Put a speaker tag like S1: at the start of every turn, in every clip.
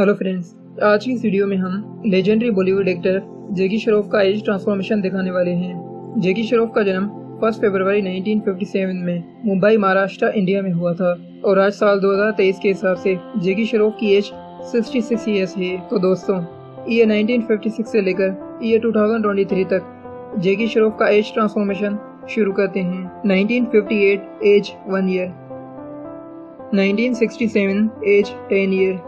S1: Hello friends आज की इस वीडियो में हम लेजेंडरी बॉलीवुड एक्टर जेकी श्रॉफ का एज ट्रांसफॉर्मेशन दिखाने वाले हैं जेकी श्रॉफ का जन्म फर्स्ट फरवरी 1957 में मुंबई महाराष्ट्र इंडिया में हुआ था और आज साल 2023 के हिसाब से जेकी श्रॉफ की एज 66 ईयर्स है तो दोस्तों ये 1956 से लेकर ये 2023 तक जेकी श्रॉफ का एज ट्रांसफॉर्मेशन शुरू करते हैं 1958 age one year 1967 age ten year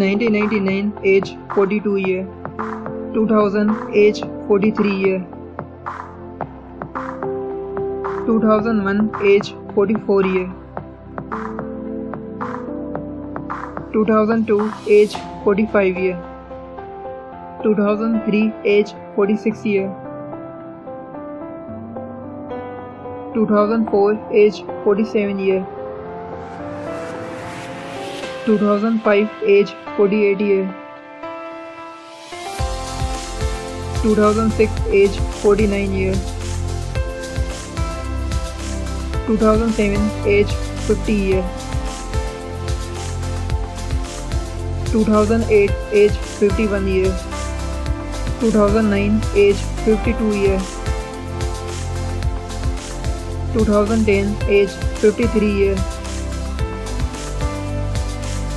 S1: 1999 age 42 year, 2000 age 43 year, 2001 age 44 year, 2002 age 45 year, 2003 age 46 year, 2004 age 47 year. 2005 age Cody ATA, 2006 age 49 years, 2007 age 50 years, 2008 age 51 years, 2009 age 52 years, 2010 age 53 years.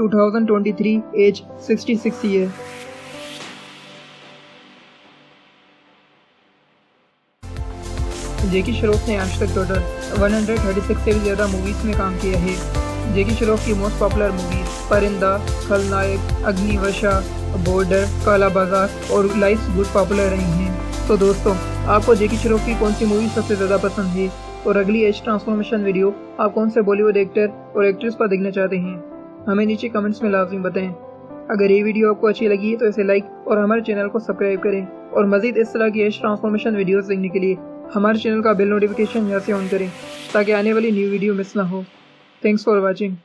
S1: 2023, age 66 year Jackie Shroff ने आज तक total 136 से भी ज़्यादा movies में काम किया है जेकी श्रॉफ की मोस्ट पॉपुलर मूवीज परिंदा खलनायक अग्निवशा बॉर्डर काला बाजार और लाइफ गुड पॉपुलर रही हैं तो दोस्तों आपको जेकी श्रॉफ की कौन सी मूवी सबसे ज़्यादा पसंद है और अगली एज ट्रांसफॉर्मेशन वीडियो आप कौन से बॉलीवुड एक्टर और एक्ट्रेस पर देखना चाहते हैं हमें नीचे कमेंट्स में लाजमी बताएं अगर ये वीडियो आपको अच्छी लगी है तो इसे लाइक और हमारे चैनल को सब्सक्राइब करें और मजीद इस तरह की एश ट्रांसफॉर्मेशन वीडियोस देखने के लिए हमारे चैनल का बिल नोटिफिकेशन यहाँ से ऑन करें ताकि आने वाली न्यू वीडियो मिस ना हो थैंक्स फॉर वॉचिंग